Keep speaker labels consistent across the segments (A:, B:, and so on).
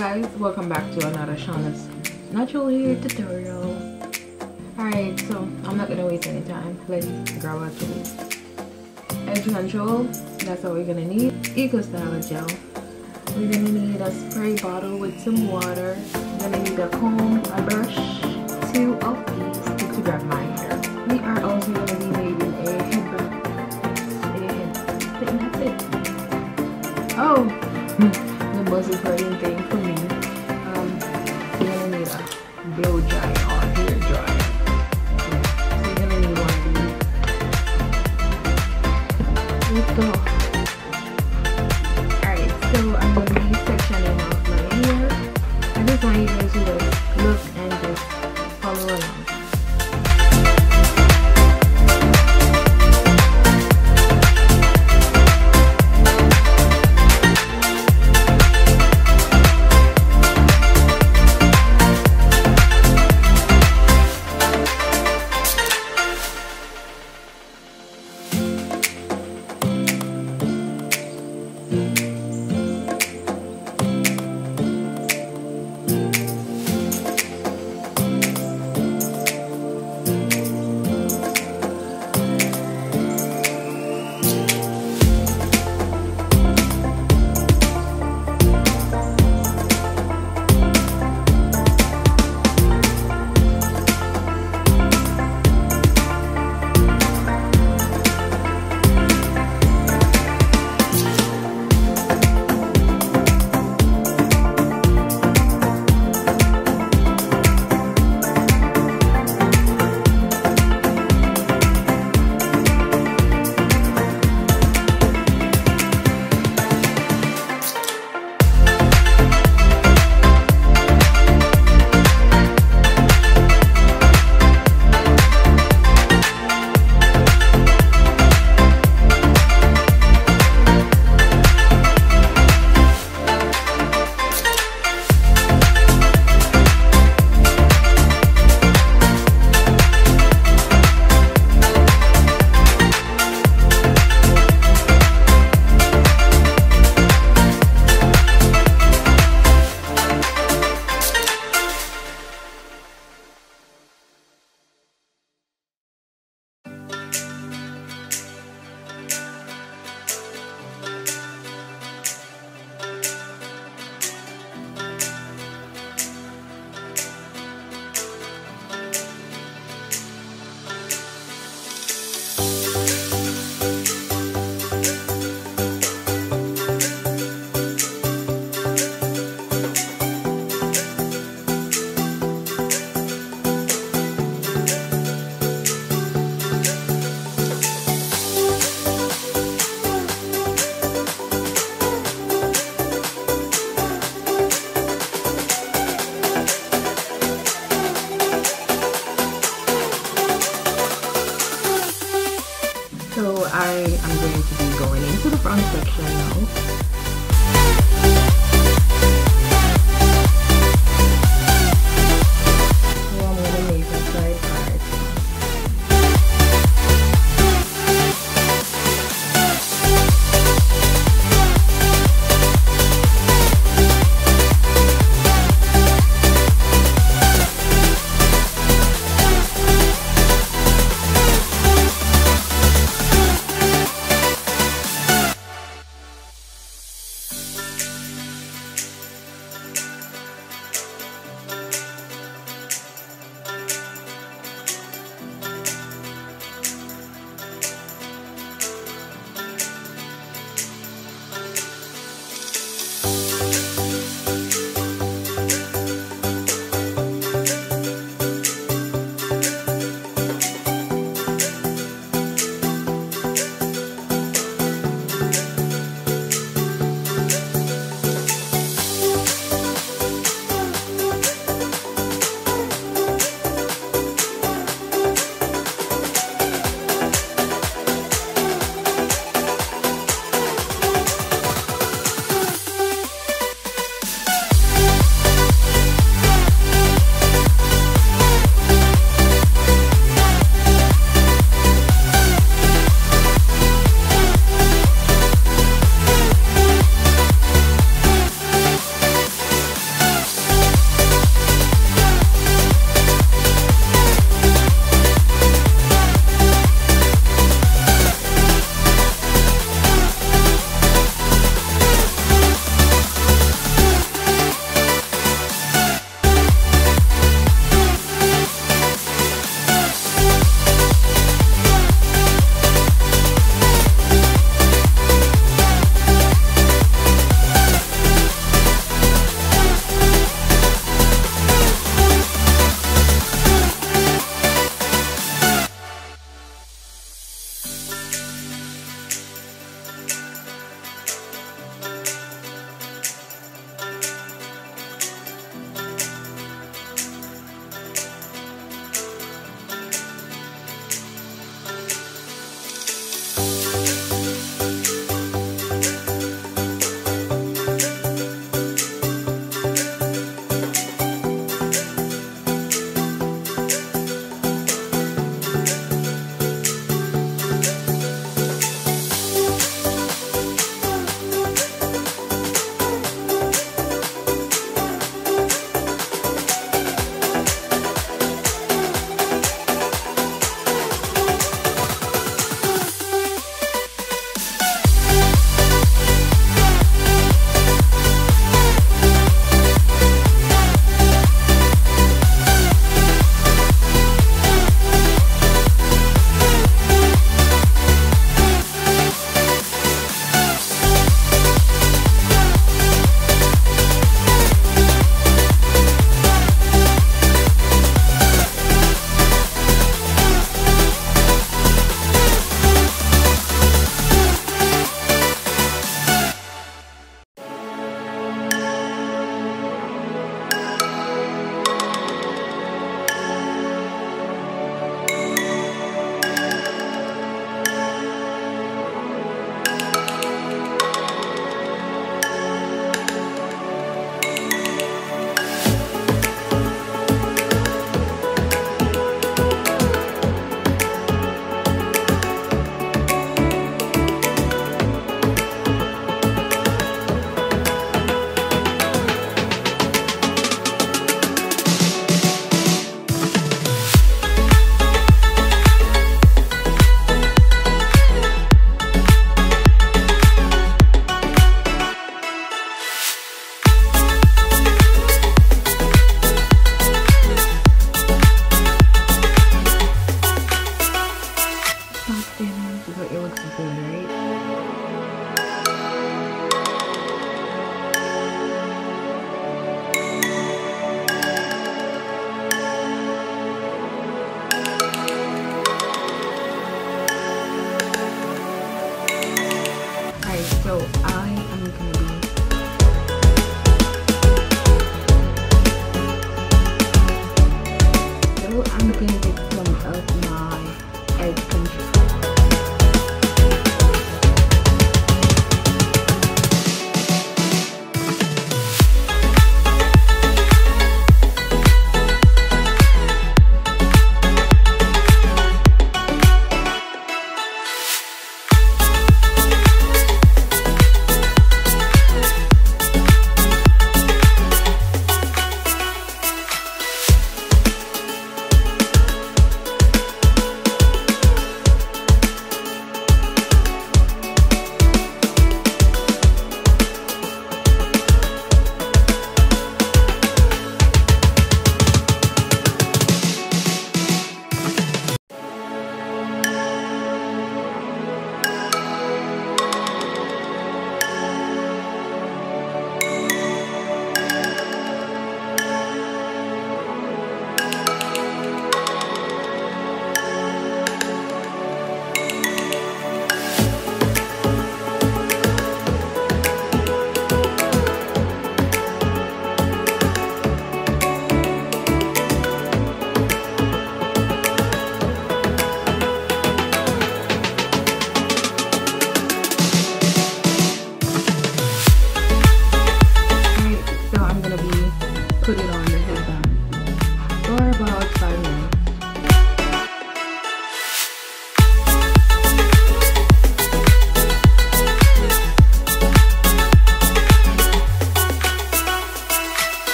A: guys welcome back to another Shauna's natural hair tutorial. Alright so i'm not gonna waste any time. Let's grab our tools edge control that's what we're gonna need. Eco styler gel. We're gonna need a spray bottle with some water. We're gonna need a comb a brush two of these to, grab my hair. We are also gonna be needing a headband a head oh the most important thing for me. Um, you're gonna need a blow dry or hair dryer. So you're gonna going to be going into the front section now.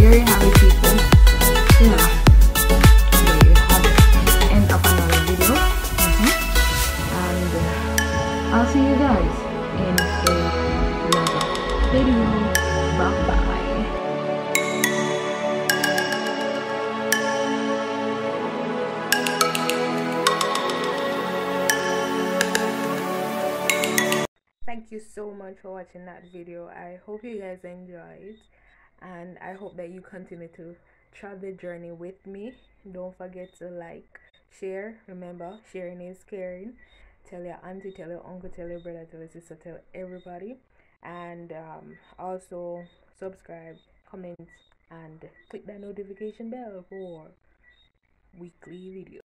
A: Have it, people. You have it. End another video. Mhm. And uh, I'll see you guys in video. Bye bye. thank you so much for watching that video i hope you guys enjoyed and i hope that you continue to travel the journey with me. Don't forget to like share. Remember sharing is caring. Tell your auntie tell your uncle tell your brother tell your sister tell everybody. And um, also subscribe comment and click that notification bell for weekly videos